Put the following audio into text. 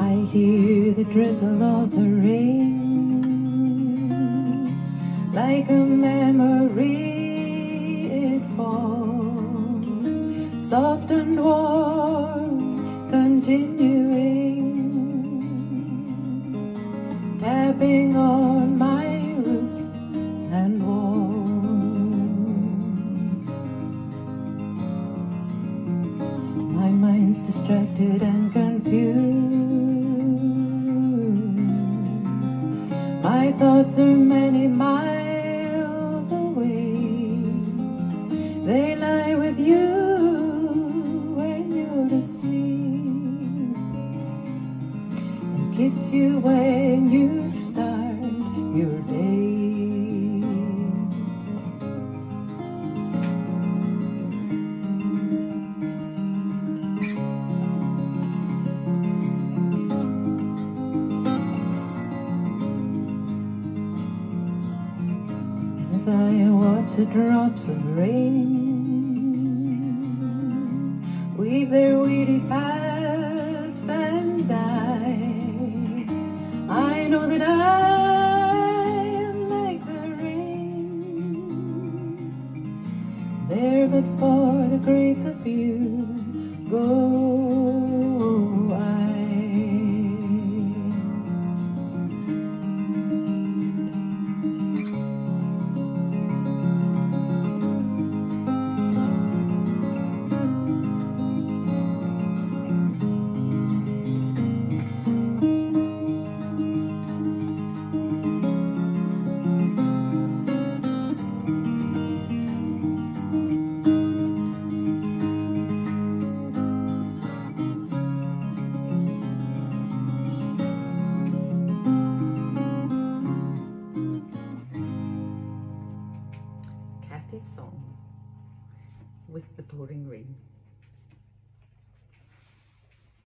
I hear the drizzle of the rain like a memory it falls. Soft and warm continuing tapping on my roof and walls. My mind's distracted and confused. My thoughts are many miles kiss you when you start your day. As I watch the drops of rain weave their weedy paths that I am like the rain, there but for the grace of you go Kathy's song with the pouring rain.